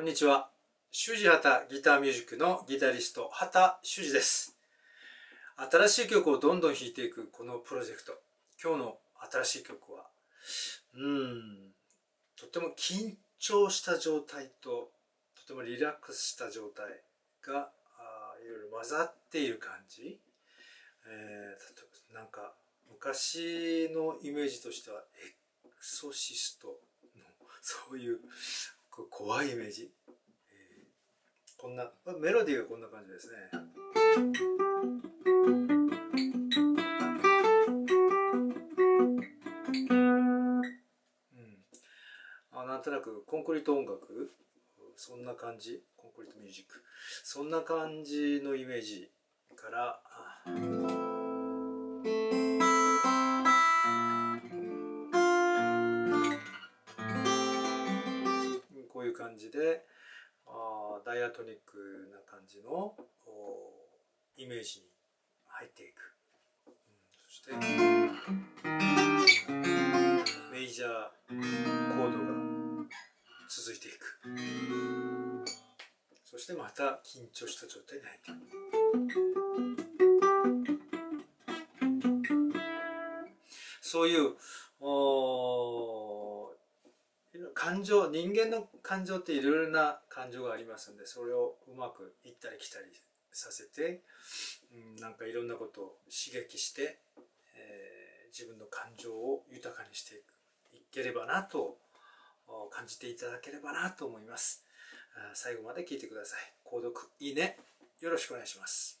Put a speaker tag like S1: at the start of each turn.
S1: こんにちは。修二畑ギターミュージックのギタリスト、畑修二です。新しい曲をどんどん弾いていくこのプロジェクト。今日の新しい曲は、うん、とても緊張した状態と、とてもリラックスした状態があいろいろ混ざっている感じ。えー、なんか昔のイメージとしてはエクソシストのそういう怖いイメージ、えー、こんなメロディーがこんな感じですね。うん。あなんとなくコンクリート音楽？そんな感じ？コンクリートミュージック。そんな感じのイメージからトニックな感じのイメージに入っていく、うん、そしてメジャーコードが続いていく。そしてまた緊張した状態に入っていく。そういう感情人間の感情っていろいろな感情がありますんでそれをうまく行ったり来たりさせて、うん、なんかいろんなことを刺激して、えー、自分の感情を豊かにしていければなと感じていただければなと思います。最後まで聞いてください。購読いいね。よろしくお願いします。